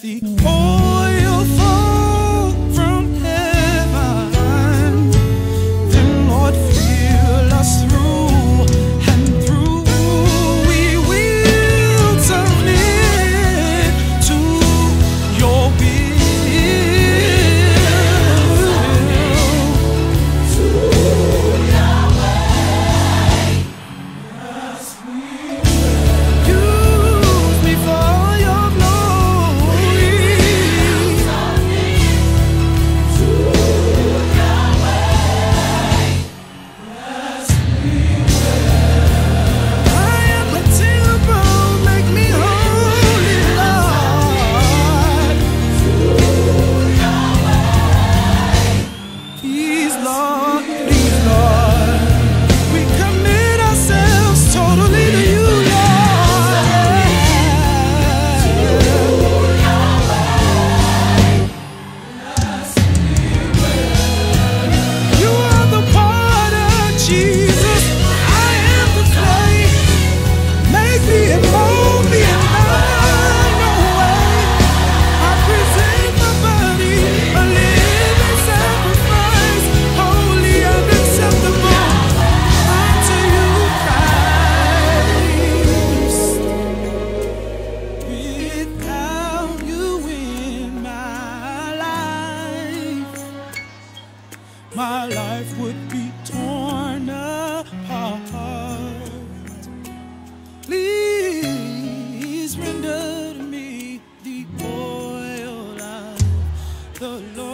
You. my life would be torn apart. Please render to me the oil of the Lord.